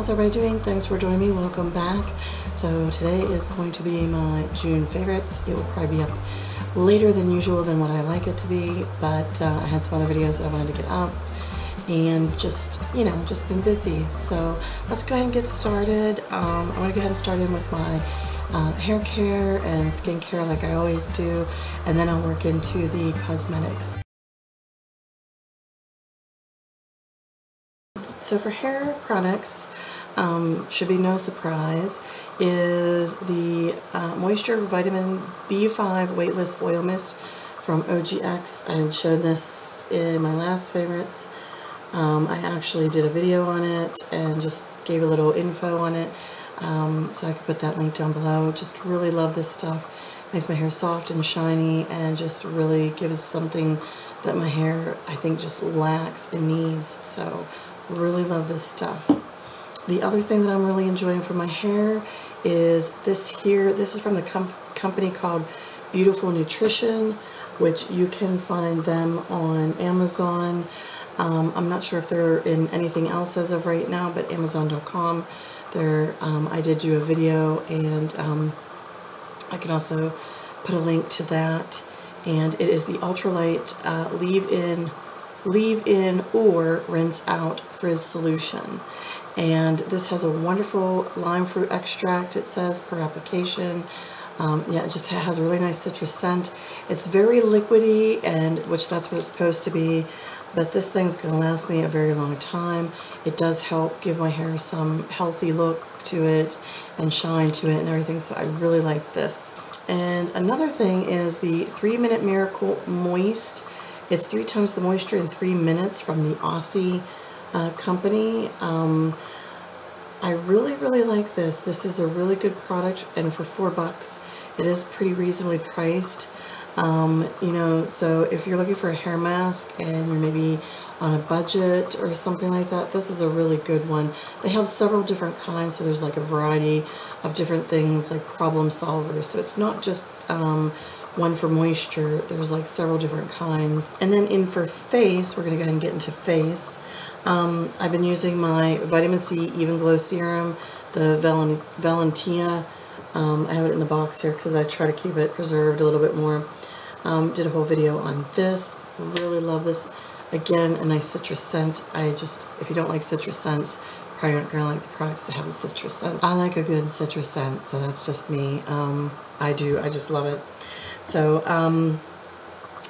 how's everybody doing? Thanks for joining me, welcome back. So today is going to be my June favorites. It will probably be up later than usual than what I like it to be, but uh, I had some other videos that I wanted to get up and just, you know, just been busy. So let's go ahead and get started. Um, I'm going to go ahead and start in with my uh, hair care and skincare like I always do, and then I'll work into the cosmetics. So for hair products, um, should be no surprise, is the uh, Moisture Vitamin B5 Weightless Oil Mist from OGX. I had shown this in my last favorites. Um, I actually did a video on it and just gave a little info on it. Um, so I could put that link down below. Just really love this stuff. Makes my hair soft and shiny and just really gives something that my hair I think just lacks and needs. So really love this stuff. The other thing that I'm really enjoying for my hair is this here. This is from the com company called Beautiful Nutrition, which you can find them on Amazon. Um, I'm not sure if they're in anything else as of right now, but Amazon.com. There, um, I did do a video, and um, I can also put a link to that. And it is the ultralight uh, leave-in, leave-in or rinse out frizz solution. And this has a wonderful lime fruit extract, it says, per application. Um, yeah, it just has a really nice citrus scent. It's very liquidy, and which that's what it's supposed to be. But this thing's going to last me a very long time. It does help give my hair some healthy look to it and shine to it and everything. So I really like this. And another thing is the 3 Minute Miracle Moist. It's three times the moisture in three minutes from the Aussie uh, company. Um, I really, really like this. This is a really good product, and for four bucks, it is pretty reasonably priced. Um, you know, so if you're looking for a hair mask and you're maybe on a budget or something like that, this is a really good one. They have several different kinds, so there's like a variety of different things like problem solvers. So it's not just um, one for moisture, there's like several different kinds. And then in for face, we're going to go ahead and get into face. Um, I've been using my Vitamin C Even Glow Serum, the Valentia. Um, I have it in the box here because I try to keep it preserved a little bit more. Um, did a whole video on this. Really love this. Again, a nice citrus scent. I just, if you don't like citrus scents, probably aren't going to like the products that have the citrus scent. I like a good citrus scent, so that's just me. Um, I do. I just love it. So, um,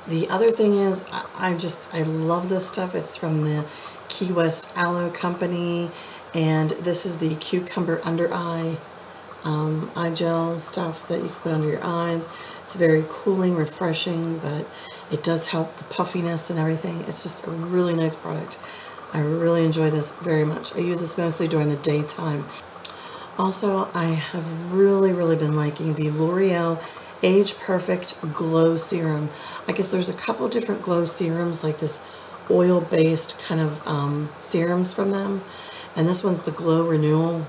the other thing is, I, I just, I love this stuff. It's from the Key West Aloe Company, and this is the Cucumber Under Eye um, eye gel stuff that you can put under your eyes. It's very cooling, refreshing, but it does help the puffiness and everything. It's just a really nice product. I really enjoy this very much. I use this mostly during the daytime. Also, I have really, really been liking the L'Oreal Age Perfect Glow Serum. I guess there's a couple different glow serums like this oil-based kind of um, serums from them. And this one's the Glow Renewal.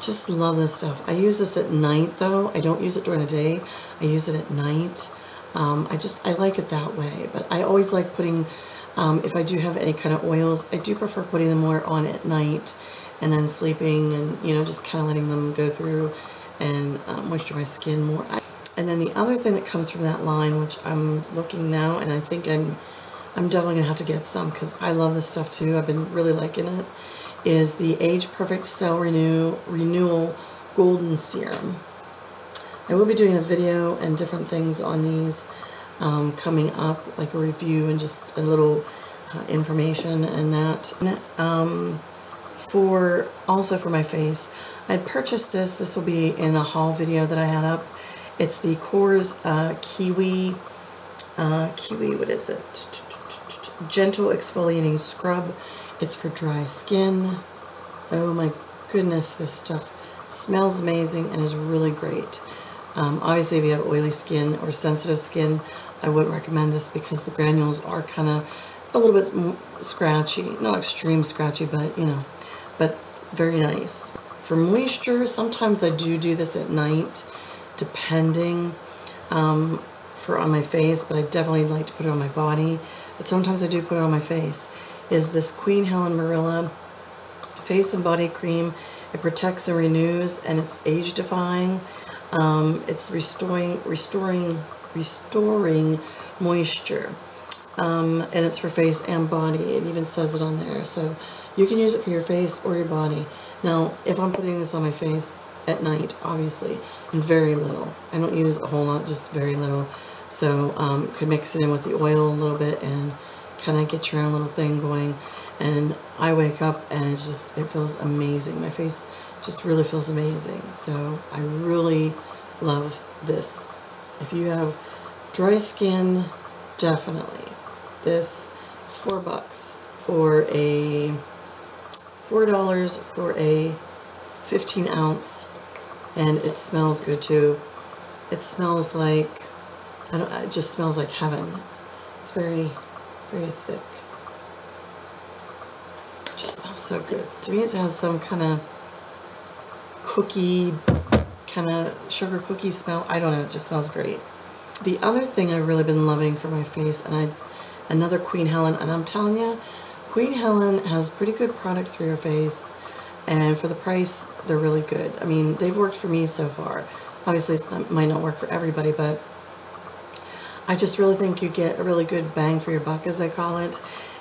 Just love this stuff. I use this at night though. I don't use it during the day. I use it at night. Um, I just, I like it that way. But I always like putting, um, if I do have any kind of oils, I do prefer putting them more on at night and then sleeping and, you know, just kind of letting them go through and uh, moisturize my skin more. I, and then the other thing that comes from that line, which I'm looking now, and I think I'm I'm definitely going to have to get some because I love this stuff too. I've been really liking it. Is the Age Perfect Cell Renew Renewal Golden Serum. I will be doing a video and different things on these um, coming up, like a review and just a little uh, information and that. Um, for also for my face, I purchased this. This will be in a haul video that I had up. It's the Korres uh, Kiwi, uh, Kiwi, what is it? Gentle Exfoliating Scrub. It's for dry skin. Oh my goodness, this stuff smells amazing and is really great. Um, obviously, if you have oily skin or sensitive skin, I wouldn't recommend this because the granules are kind of a little bit scratchy. Not extreme scratchy, but, you know, but very nice. For moisture, sometimes I do do this at night, depending um, for on my face, but I definitely like to put it on my body but sometimes I do put it on my face, is this Queen Helen Marilla face and body cream. It protects and renews, and it's age defying. Um, it's restoring, restoring, restoring moisture. Um, and it's for face and body. It even says it on there. So you can use it for your face or your body. Now, if I'm putting this on my face at night, obviously, and very little. I don't use a whole lot, just very little. So um, could mix it in with the oil a little bit and kind of get your own little thing going. And I wake up and it just, it feels amazing. My face just really feels amazing. So I really love this. If you have dry skin, definitely. This, four bucks for a, four dollars for a 15 ounce and it smells good too. It smells like, I don't, it just smells like heaven. It's very, very thick. It just smells so good. To me it has some kind of cookie, kind of sugar cookie smell. I don't know, it just smells great. The other thing I've really been loving for my face, and I, another Queen Helen, and I'm telling you, Queen Helen has pretty good products for your face, and for the price, they're really good. I mean, they've worked for me so far. Obviously, it might not work for everybody, but I just really think you get a really good bang for your buck, as they call it.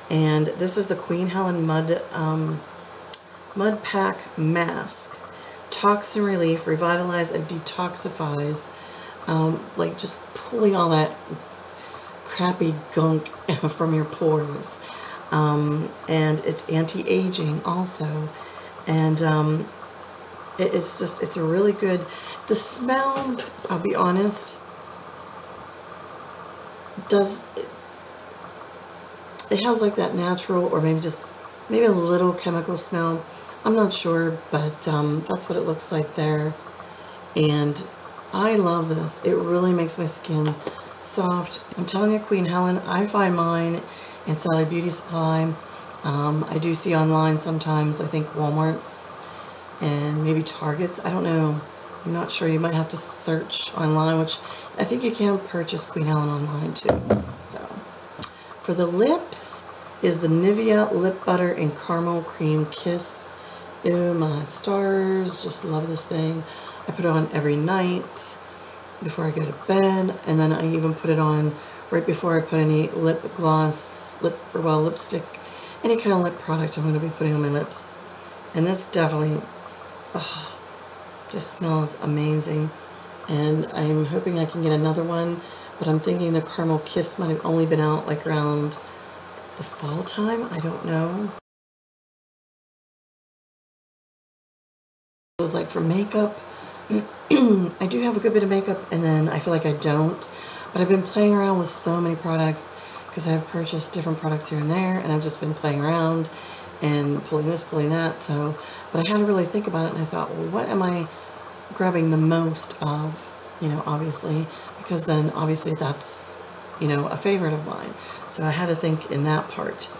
And this is the Queen Helen Mud um, Mud Pack Mask. Toxin Relief, Revitalize, and Detoxifies. Um, like just pulling all that crappy gunk from your pores. Um, and it's anti-aging also. And um, it, it's just, it's a really good, the smell, I'll be honest, does, it, it has like that natural or maybe just, maybe a little chemical smell. I'm not sure, but um, that's what it looks like there. And I love this. It really makes my skin soft. I'm telling you, Queen Helen, I find mine in Sally Beauty Supply. Um, I do see online sometimes, I think Walmart's and maybe Target's. I don't know. I'm not sure. You might have to search online, which I think you can purchase Queen Helen online too. So, for the lips is the Nivea Lip Butter and Caramel Cream Kiss. Ew, my stars. Just love this thing. I put it on every night before I go to bed, and then I even put it on right before I put any lip gloss, lip, or well, lipstick, any kind of lip product I'm going to be putting on my lips. And this definitely, oh, just smells amazing. And I'm hoping I can get another one, but I'm thinking the Caramel Kiss might have only been out like around the fall time. I don't know. It was like for makeup. I do have a good bit of makeup and then I feel like I don't. But I've been playing around with so many products because I've purchased different products here and there and I've just been playing around and pulling this, pulling that. So, but I had to really think about it and I thought, well, what am I grabbing the most of? You know, obviously, because then obviously that's, you know, a favorite of mine. So I had to think in that part.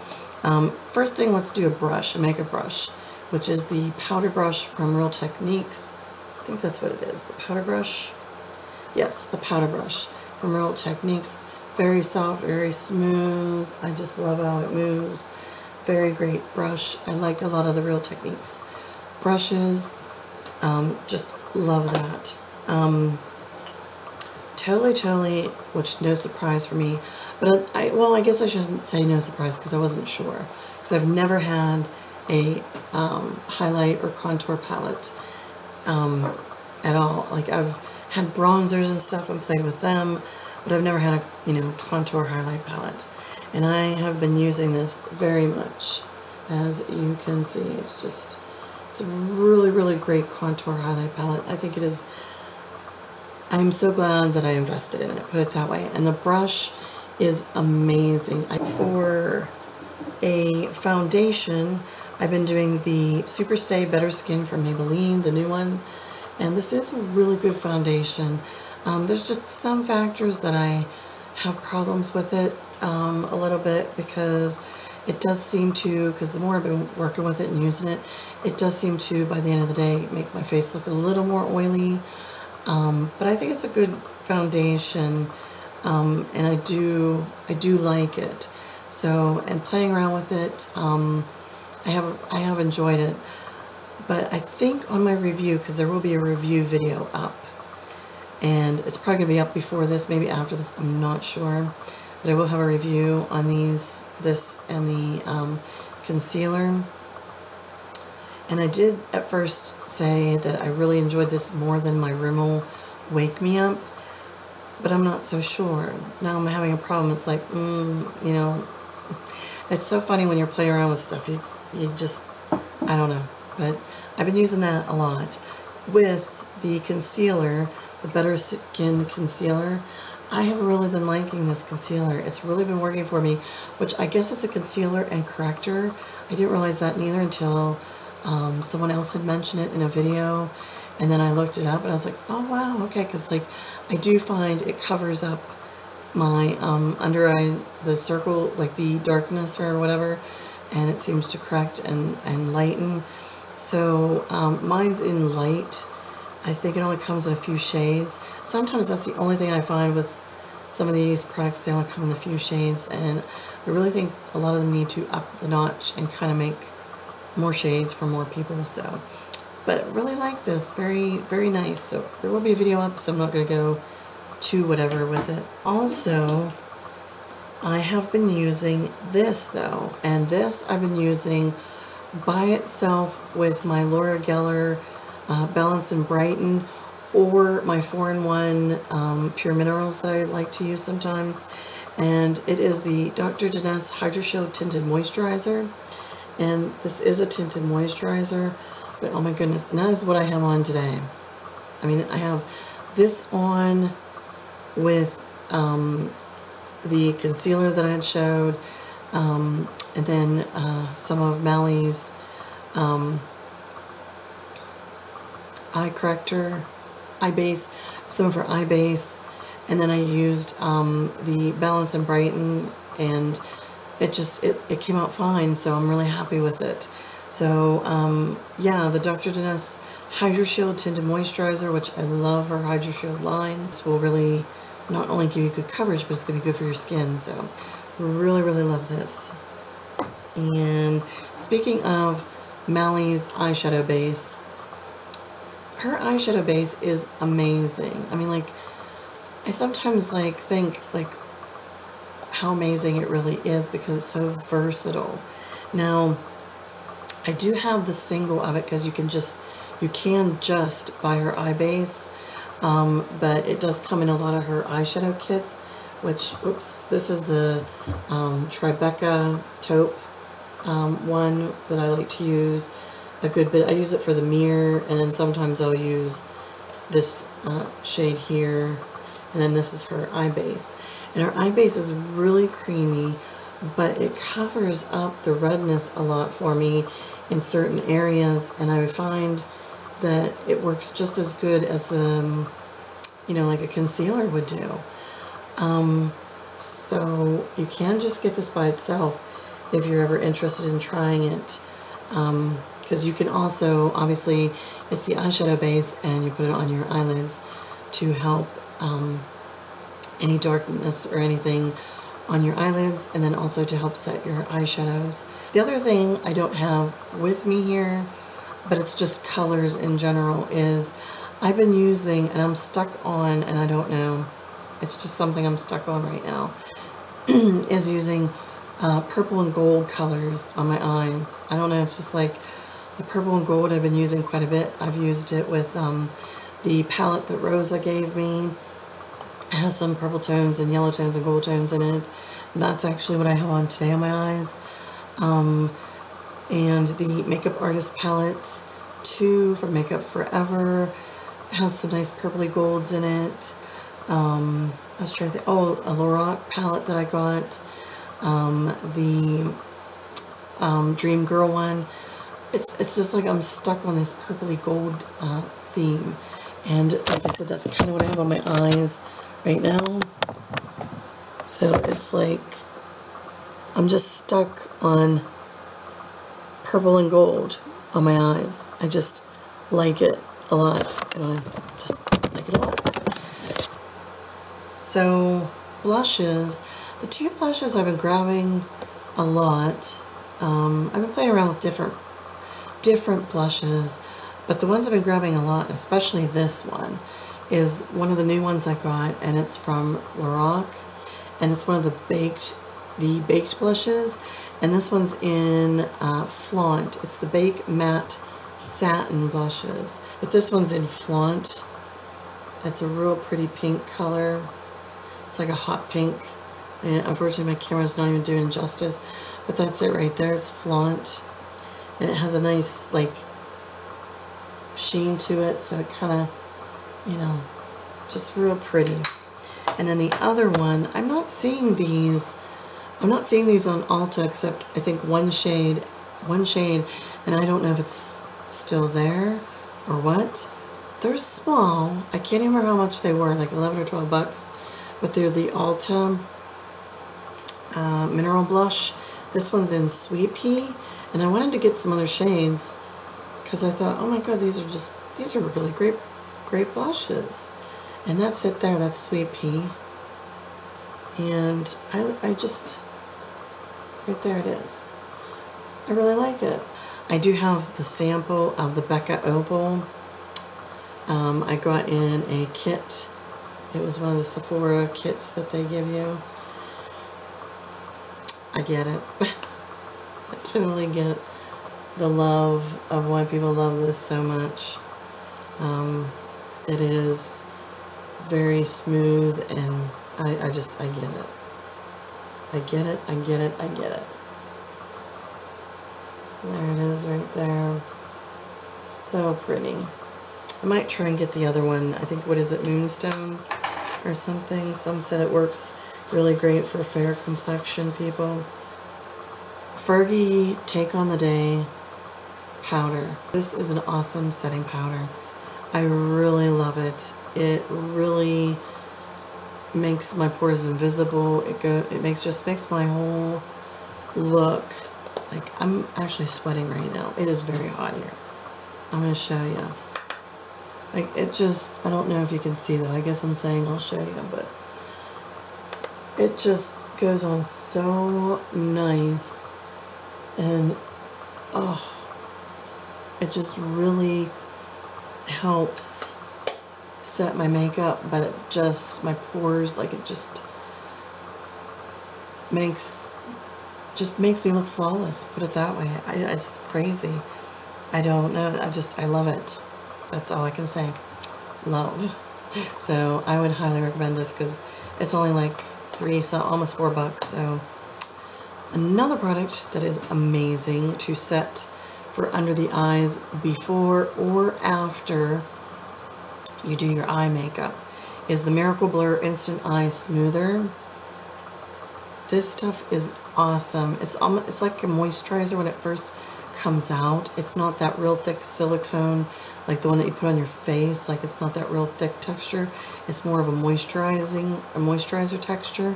Um, first thing, let's do a brush, a makeup brush, which is the powder brush from Real Techniques I think that's what it is, the powder brush. Yes, the powder brush from Real Techniques. Very soft, very smooth. I just love how it moves. Very great brush. I like a lot of the Real Techniques brushes. Um, just love that. Um, totally, totally, which no surprise for me. But I, well, I guess I shouldn't say no surprise because I wasn't sure. Because I've never had a um, highlight or contour palette um, at all. Like I've had bronzers and stuff and played with them, but I've never had a, you know, contour highlight palette. And I have been using this very much. As you can see, it's just, it's a really, really great contour highlight palette. I think it is, I'm so glad that I invested in it, put it that way. And the brush is amazing. I, for a foundation, I've been doing the Superstay Better Skin from Maybelline, the new one, and this is a really good foundation. Um, there's just some factors that I have problems with it um, a little bit because it does seem to, because the more I've been working with it and using it, it does seem to, by the end of the day, make my face look a little more oily. Um, but I think it's a good foundation, um, and I do, I do like it. So, and playing around with it, um, I have I have enjoyed it. But I think on my review, because there will be a review video up, and it's probably going to be up before this, maybe after this, I'm not sure. But I will have a review on these, this and the um, concealer. And I did at first say that I really enjoyed this more than my Rimmel Wake Me Up, but I'm not so sure. Now I'm having a problem. It's like, mm, you know, it's so funny when you're playing around with stuff. You, you just, I don't know. But I've been using that a lot. With the concealer, the Better Skin Concealer, I have really been liking this concealer. It's really been working for me, which I guess it's a concealer and corrector. I didn't realize that neither until um, someone else had mentioned it in a video. And then I looked it up and I was like, oh wow, okay, because like I do find it covers up my um, under eye, the circle, like the darkness or whatever, and it seems to correct and, and lighten. So um, mine's in light. I think it only comes in a few shades. Sometimes that's the only thing I find with some of these products, they only come in a few shades, and I really think a lot of them need to up the notch and kind of make more shades for more people, so. But really like this, very, very nice. So there will be a video up, so I'm not going to go to whatever with it. Also, I have been using this though, and this I've been using by itself with my Laura Geller uh, Balance and Brighten or my 4-in-1 um, Pure Minerals that I like to use sometimes. And it is the Dr. Denese Hydro Shield Tinted Moisturizer. And this is a tinted moisturizer, but oh my goodness, and that is what I have on today. I mean, I have this on with um, the concealer that I had showed, um, and then uh, some of Mally's um, eye corrector, eye base, some of her eye base, and then I used um, the Balance and Brighten, and it just, it, it came out fine, so I'm really happy with it. So, um, yeah, the Dr. Denese Hydro Shield Tinted Moisturizer, which I love her Hydro Shield line. This will really not only give you good coverage, but it's going to be good for your skin. So, really, really love this. And speaking of Mally's eyeshadow base, her eyeshadow base is amazing. I mean, like, I sometimes, like, think, like, how amazing it really is because it's so versatile. Now, I do have the single of it because you can just, you can just buy her eye base, um, but it does come in a lot of her eyeshadow kits, which, oops, this is the um, Tribeca taupe um, one that I like to use a good bit. I use it for the mirror, and then sometimes I'll use this uh, shade here, and then this is her eye base. And her eye base is really creamy, but it covers up the redness a lot for me in certain areas, and I find that it works just as good as, um, you know, like a concealer would do. Um, so you can just get this by itself if you're ever interested in trying it. Um, because you can also, obviously, it's the eyeshadow base and you put it on your eyelids to help um, any darkness or anything on your eyelids and then also to help set your eyeshadows. The other thing I don't have with me here, but it's just colors in general, is I've been using, and I'm stuck on, and I don't know, it's just something I'm stuck on right now, is using uh, purple and gold colors on my eyes. I don't know, it's just like the purple and gold I've been using quite a bit. I've used it with um, the palette that Rosa gave me. It has some purple tones and yellow tones and gold tones in it. That's actually what I have on today on my eyes. Um, and the Makeup Artist palette 2 from Makeup Forever has some nice purpley golds in it. Um, I was trying to think, oh, a Lorac palette that I got. Um, the um, Dream Girl one it's, it's just like I'm stuck on this purpley gold uh, theme. And like I said, that's kind of what I have on my eyes right now. So it's like I'm just stuck on purple and gold on my eyes. I just like it a lot. I just like it a lot. So blushes, the two blushes I've been grabbing a lot. Um, I've been playing around with different different blushes, but the ones I've been grabbing a lot, especially this one, is one of the new ones I got, and it's from Lorac, and it's one of the baked, the baked blushes, and this one's in uh, Flaunt. It's the Bake Matte Satin blushes, but this one's in Flaunt. It's a real pretty pink color. It's like a hot pink. And unfortunately my camera's not even doing justice, but that's it right there. It's Flaunt. And it has a nice, like, sheen to it, so it kind of, you know, just real pretty. And then the other one, I'm not seeing these, I'm not seeing these on Ulta except I think one shade, one shade, and I don't know if it's still there or what. They're small. I can't even remember how much they were, like 11 or 12 bucks, but they're the Ulta uh, Mineral Blush. This one's in Sweet Pea, and I wanted to get some other shades because I thought, oh my god, these are just, these are really great, great blushes. And that's it there, that's Sweet Pea. And I, I just, right there it is. I really like it. I do have the sample of the Becca Opal. Um, I got in a kit. It was one of the Sephora kits that they give you. I get it. I totally get the love of why people love this so much. Um, it is very smooth and I, I just, I get it. I get it, I get it, I get it. There it is right there. So pretty. I might try and get the other one. I think, what is it, Moonstone or something? Some said it works really great for fair complexion people. Fergie Take on the Day powder. This is an awesome setting powder. I really love it. It really makes my pores invisible. It go it makes just makes my whole look like I'm actually sweating right now. It is very hot here. I'm going to show you. Like it just I don't know if you can see that. I guess I'm saying I'll show you, but it just goes on so nice and oh it just really helps set my makeup, but it just, my pores, like it just makes, just makes me look flawless, put it that way. I, it's crazy. I don't know, I just, I love it. That's all I can say. Love. So I would highly recommend this because it's only like three, so almost four bucks. So another product that is amazing to set for under the eyes before or after you do your eye makeup is the Miracle Blur Instant Eye Smoother. This stuff is awesome. It's almost, it's like a moisturizer when it first comes out. It's not that real thick silicone like the one that you put on your face. Like it's not that real thick texture. It's more of a moisturizing, a moisturizer texture.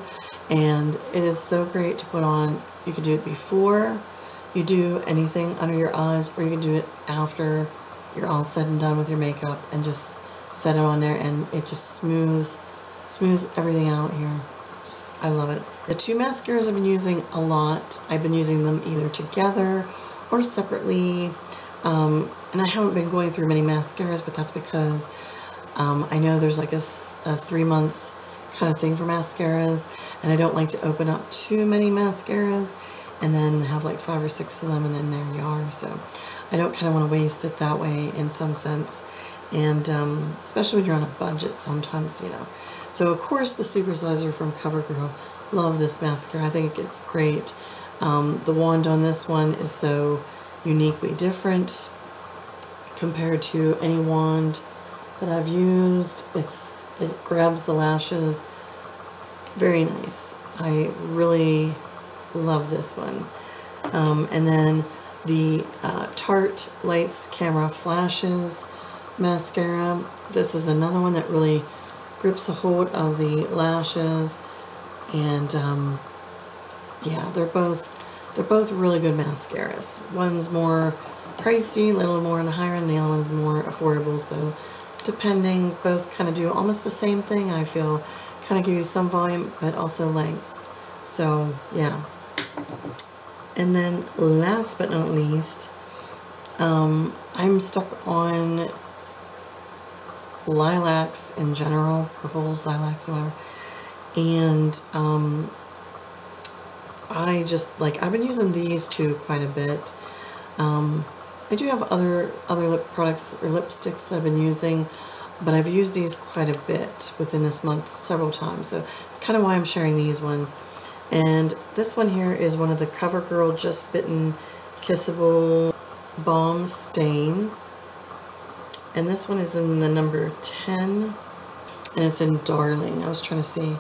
And it is so great to put on. You can do it before you do anything under your eyes or you can do it after you're all said and done with your makeup and just set it on there and it just smooths smooths everything out here. Just, I love it. The two mascaras I've been using a lot, I've been using them either together or separately. Um, and I haven't been going through many mascaras, but that's because um, I know there's like a, a three month kind of thing for mascaras, and I don't like to open up too many mascaras and then have like five or six of them and then there you are. So I don't kind of want to waste it that way in some sense. And um, especially when you're on a budget sometimes, you know. So of course the Supersizer from CoverGirl. Love this mascara. I think it's great. Um, the wand on this one is so uniquely different compared to any wand that I've used. It's It grabs the lashes. Very nice. I really love this one. Um, and then the uh, Tarte Lights Camera Flashes mascara. This is another one that really grips a hold of the lashes and um, yeah they're both they're both really good mascaras one's more pricey a little more on the higher end the other one's more affordable so depending both kind of do almost the same thing I feel kind of give you some volume but also length so yeah and then last but not least Um, I'm stuck on lilacs in general, purples, lilacs, whatever. And um, I just, like, I've been using these two quite a bit. Um, I do have other other lip products or lipsticks that I've been using, but I've used these quite a bit within this month several times. So it's kind of why I'm sharing these ones. And this one here is one of the CoverGirl Just Bitten Kissable Balm Stain. And this one is in the number 10. And it's in Darling. I was trying to see.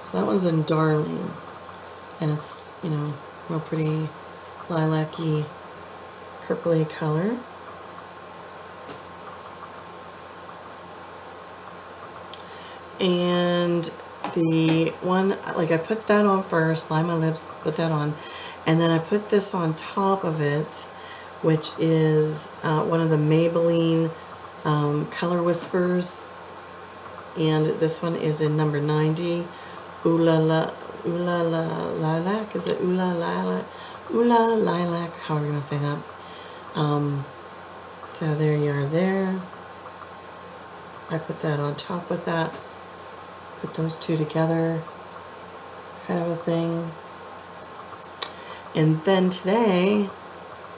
So that one's in Darling. And it's, you know, real pretty lilac-y, purpley color. And the one, like I put that on first, line my lips, put that on. And then I put this on top of it, which is uh, one of the Maybelline um, Color Whispers. And this one is in number 90. Ooh la la, ooh la la lilac. Is it ooh la lilac? Ooh la lilac. How are we going to say that? Um, so there you are there. I put that on top with that. Put those two together. Kind of a thing. And then today,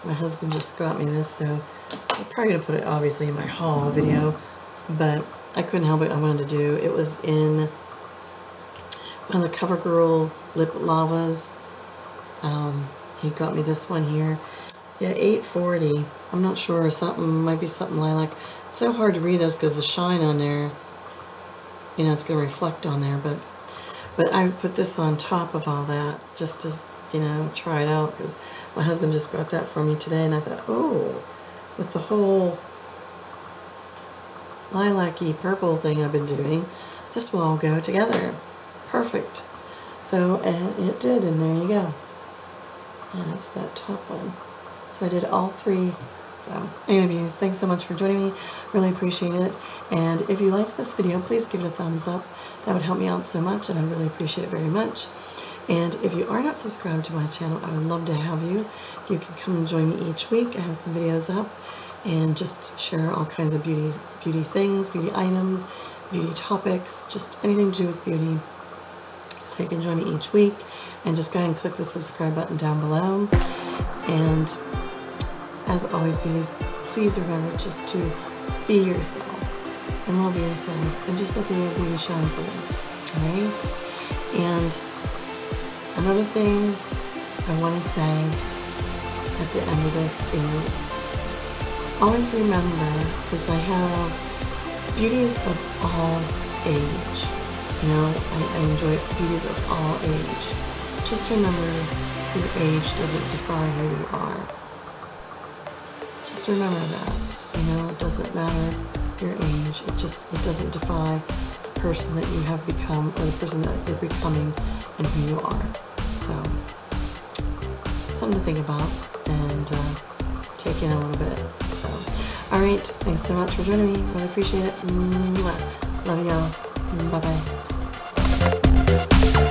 my husband just got me this, so I'm probably going to put it obviously in my haul video, but I couldn't help it. I wanted to do. It was in one of the CoverGirl lip lavas. Um, he got me this one here. Yeah, 840. I'm not sure. Something might be something lilac. It's so hard to read those because the shine on there, you know, it's going to reflect on there. But but I put this on top of all that just to, you know, try it out because my husband just got that for me today, and I thought, oh, with the whole lilac-y purple thing I've been doing, this will all go together. Perfect. So, and it did, and there you go. And it's that top one. So I did all three. So anyways, thanks so much for joining me. Really appreciate it. And if you liked this video, please give it a thumbs up. That would help me out so much, and I'd really appreciate it very much. And if you are not subscribed to my channel, I would love to have you. You can come and join me each week. I have some videos up and just share all kinds of beauty beauty things, beauty items, beauty topics, just anything to do with beauty. So you can join me each week and just go ahead and click the subscribe button down below. And as always, beauties, please remember just to be yourself and love yourself and just let your beauty shine through. Alright? And another thing I want to say at the end of this is always remember, because I have beauties of all age. You know, I, I enjoy beauties of all age. Just remember your age doesn't define who you are. Remember that. You know, it doesn't matter your age. It just it doesn't define the person that you have become or the person that you're becoming and who you are. So something to think about and uh, take in a little bit. So, all right. Thanks so much for joining me. Really appreciate it. Mwah. Love y'all. Bye bye.